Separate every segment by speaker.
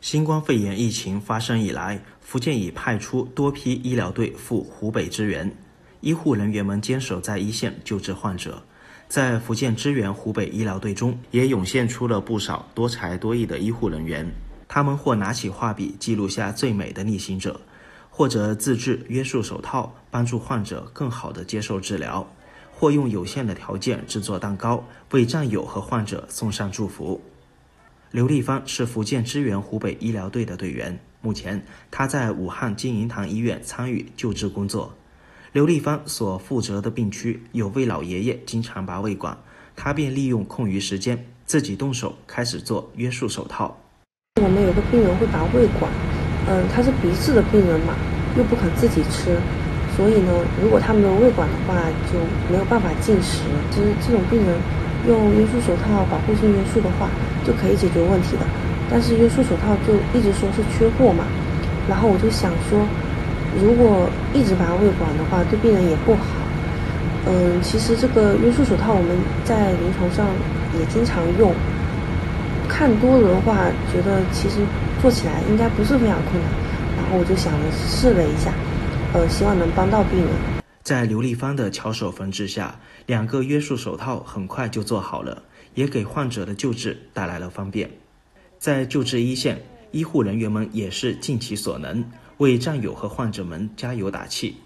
Speaker 1: 新冠肺炎疫情发生以来，福建已派出多批医疗队赴湖北支援，医护人员们坚守在一线救治患者。在福建支援湖北医疗队中，也涌现出了不少多才多艺的医护人员。他们或拿起画笔记录下最美的逆行者，或者自制约束手套，帮助患者更好地接受治疗，或用有限的条件制作蛋糕，为战友和患者送上祝福。刘立芳是福建支援湖北医疗队的队员，目前他在武汉金银潭医院参与救治工作。刘立芳所负责的病区有位老爷爷经常拔胃管，他便利用空余时间自己动手开始做约束手套。
Speaker 2: 我们有个病人会拔胃管，嗯，他是鼻饲的病人嘛，又不肯自己吃，所以呢，如果他没有胃管的话，就没有办法进食。其实这种病人用约束手套保护性约束的话。就可以解决问题的，但是约束手套就一直说是缺货嘛，然后我就想说，如果一直拔胃管的话，对病人也不好。嗯，其实这个约束手套我们在临床上也经常用，看多了的话，觉得其实做起来应该不是非常困难，然后我就想着试了一下，呃，希望能帮到病人。
Speaker 1: 在刘立芳的巧手缝制下，两个约束手套很快就做好了。也给患者的救治带来了方便。在救治一线，医护人员们也是尽其所能，为战友和患者们加油打气。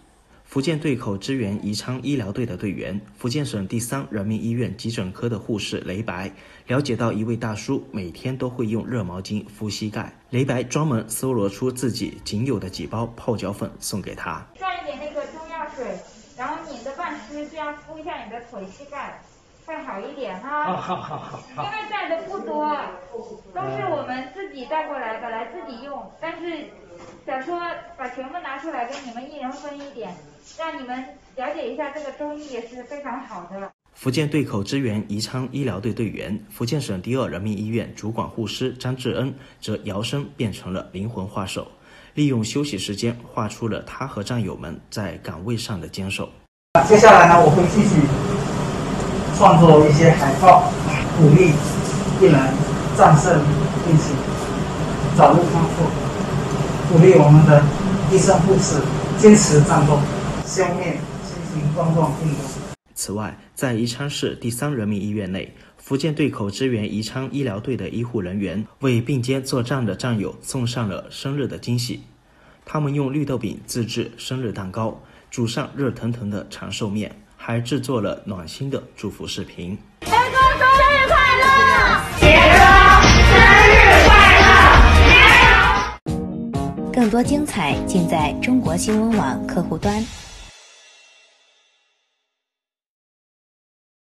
Speaker 1: 福建对口支援宜昌医疗队的队员，福建省第三人民医院急诊科的护士雷白，了解到一位大叔每天都会用热毛巾敷膝盖，雷白专门搜罗出自己仅有的几包泡脚粉送给他。
Speaker 3: 蘸一点那个中药水，然后拧得半湿，这样敷一下你的腿膝盖。会好一点哈，好好好，因为带的不多，都是我们自己带过来，本来自己用，但是想说把全部拿出来给你们一人分一点，让你们了解一下这个中医也是非常好的。
Speaker 1: 福建对口支援宜昌医疗队队员、福建省第二人民医院主管护师张志恩则摇身变成了灵魂画手，利用休息时间画出了他和战友们在岗位上的坚守。
Speaker 4: 接下来呢，我会继续。创作一些海报，鼓励病人战胜病情，早日康复；鼓励我们的医生护士坚持战斗，消灭新型冠状病毒。
Speaker 1: 此外，在宜昌市第三人民医院内，福建对口支援宜昌医疗队的医护人员为并肩作战的战友送上了生日的惊喜。他们用绿豆饼自制生日蛋糕，煮上热腾腾的长寿面。还制作了暖心的祝福视频。
Speaker 5: 杰哥生日快乐！杰哥生日快乐！
Speaker 6: 更多精彩尽在中国新闻网客户端。